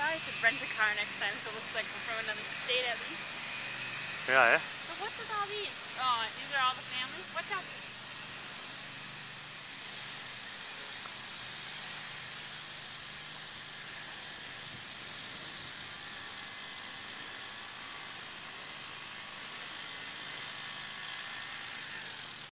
I could rent a car next time so it looks like we're from another state at least. Yeah, yeah. So what's with all these? Oh,